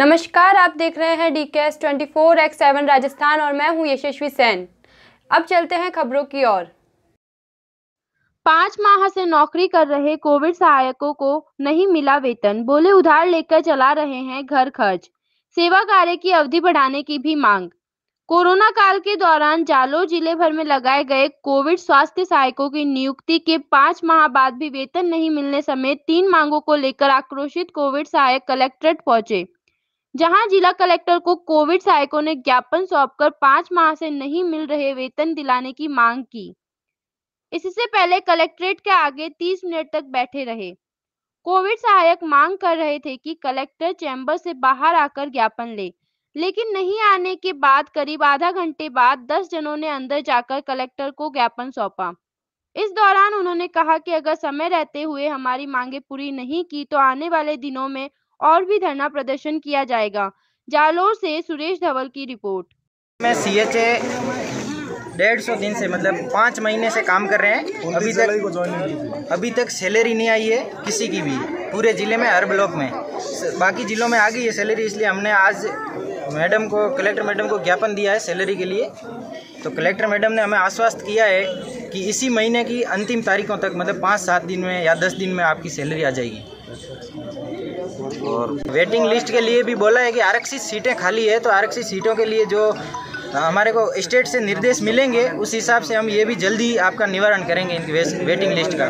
नमस्कार, आप देख रहे हैं D K S twenty four X seven Rajasthan और मैं हूँ यशस्वी सेन। अब चलते हैं खबरों की ओर। पाँच माह से नौकरी कर रहे कोविड सहायकों को नहीं मिला वेतन, बोले उधार लेकर चला रहे हैं घर खर्च। सेवा कार्य की अवधि बढ़ाने की भी मांग। कोरोना काल के दौरान जालोर ज़िले भर में लगाए गए कोविड स्वास्थ्य सहायकों की नियुक्ति के पाँच माह बाद भी वेतन नहीं मिलने समेत तीन मांगों को लेकर आक्रोशित कोविड सहायक कलेक्ट्रेट पहुँचे। जहाँ जिला कलेक्टर को कोविड सहायकों ने ज्ञापन सौंपकर पाँच माह से नहीं मिल रहे वेतन दिलाने की मांग की। इससे पहले कलेक्ट्रेट के आगे 30 मिनट तक बैठे रहे। कोविड सहायक मांग कर रहे थे कि कलेक्टर चैम्बर से बाहर आकर ज्ञापन ले, लेकिन नहीं आने के बाद करीब आधा घंटे बाद 10 जनों ने अंदर जाकर कलेक्टर को ज्ञापन सौंपा। इस दौरान उन्होंने कहा कि अगर समय रहते हुए हमारी मांगे पूरी नहीं की तो आने वाले दिनों में और भी धरना प्रदर्शन किया जाएगा। जालोर से सुरेश धवल की रिपोर्ट। मैं सी एच ए डेढ़ सौ दिन से मतलब पाँच महीने से काम कर रहे हैं। अभी तक अभी तक सैलरी नहीं आई है किसी की भी। पूरे ज़िले में हर ब्लॉक में। बाकी ज़िलों में आ गई है सैलरी इसलिए हमने आज मैडम को कलेक्टर मैडम को ज्ञापन दिया है सैलरी के लिए। तो कलेक्टर मैडम ने हमें आश्वस्त किया है कि इसी महीने की अंतिम तारीखों तक मतलब पाँच सात दिन में या दस दिन में आपकी सैलरी आ जाएगी। और वेटिंग लिस्ट के लिए भी बोला है कि आरक्षित सीटें खाली है तो आरक्षित सीटों के लिए जो हमारे को स्टेट से निर्देश मिलेंगे, उस हिसाब से हम ये भी जल्दी आपका निवारण करेंगे इनकी वेटिंग लिस्ट का।